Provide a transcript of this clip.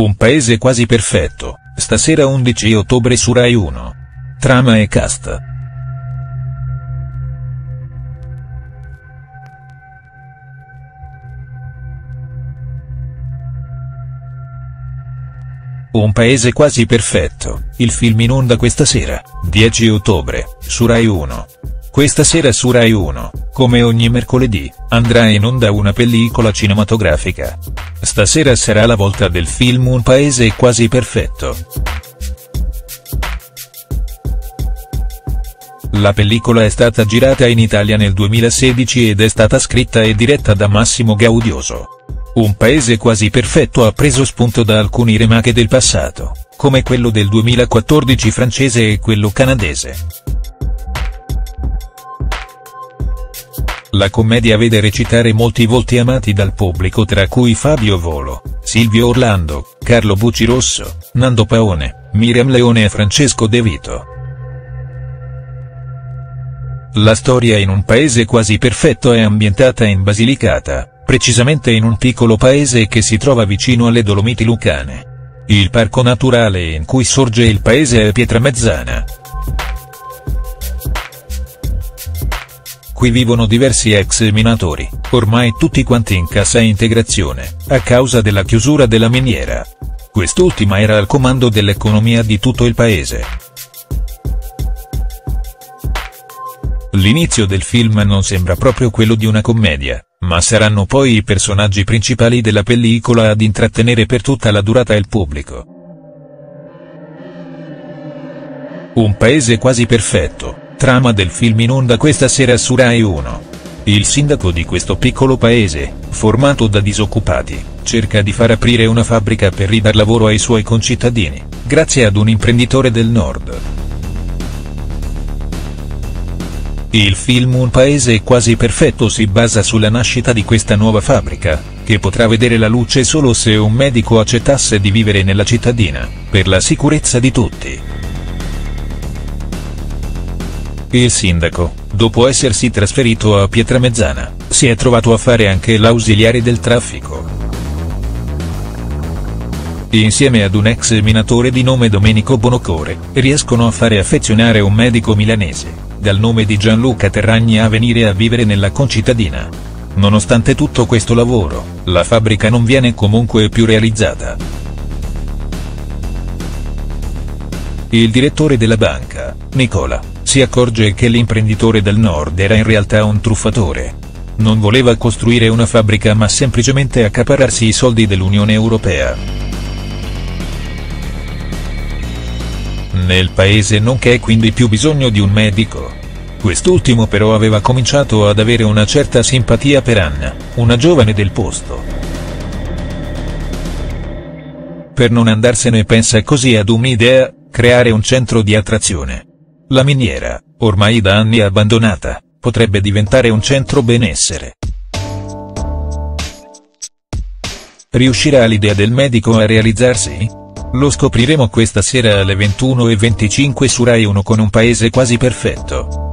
Un paese quasi perfetto, stasera 11 ottobre su Rai 1. Trama e cast. Un paese quasi perfetto, il film in onda questa sera, 10 ottobre, su Rai 1. Questa sera su Rai 1, come ogni mercoledì, andrà in onda una pellicola cinematografica. Stasera sarà la volta del film Un paese quasi perfetto. La pellicola è stata girata in Italia nel 2016 ed è stata scritta e diretta da Massimo Gaudioso. Un paese quasi perfetto ha preso spunto da alcuni remake del passato, come quello del 2014 francese e quello canadese. La commedia vede recitare molti volti amati dal pubblico tra cui Fabio Volo, Silvio Orlando, Carlo Buccirosso, Nando Paone, Miriam Leone e Francesco De Vito. La storia in un paese quasi perfetto è ambientata in Basilicata, precisamente in un piccolo paese che si trova vicino alle Dolomiti Lucane. Il parco naturale in cui sorge il paese è Pietramezzana. Qui vivono diversi ex minatori, ormai tutti quanti in cassa integrazione, a causa della chiusura della miniera. Quest'ultima era al comando dell'economia di tutto il paese. L'inizio del film non sembra proprio quello di una commedia, ma saranno poi i personaggi principali della pellicola ad intrattenere per tutta la durata il pubblico. Un paese quasi perfetto, Trama del film in onda questa sera su Rai 1. Il sindaco di questo piccolo paese, formato da disoccupati, cerca di far aprire una fabbrica per ridar lavoro ai suoi concittadini, grazie ad un imprenditore del nord. Il film Un paese quasi perfetto si basa sulla nascita di questa nuova fabbrica, che potrà vedere la luce solo se un medico accettasse di vivere nella cittadina, per la sicurezza di tutti. Il sindaco, dopo essersi trasferito a Pietramezzana, si è trovato a fare anche l'ausiliare del traffico. Insieme ad un ex minatore di nome Domenico Bonocore, riescono a fare affezionare un medico milanese, dal nome di Gianluca Terragni a venire a vivere nella concittadina. Nonostante tutto questo lavoro, la fabbrica non viene comunque più realizzata. Il direttore della banca, Nicola, si accorge che l'imprenditore del nord era in realtà un truffatore. Non voleva costruire una fabbrica ma semplicemente accapararsi i soldi dell'Unione Europea. Nel paese non c'è quindi più bisogno di un medico. Quest'ultimo però aveva cominciato ad avere una certa simpatia per Anna, una giovane del posto. Per non andarsene pensa così ad un'idea, creare un centro di attrazione. La miniera, ormai da anni abbandonata, potrebbe diventare un centro benessere. Riuscirà l'idea del medico a realizzarsi? Lo scopriremo questa sera alle 21.25 su Rai 1 con un paese quasi perfetto.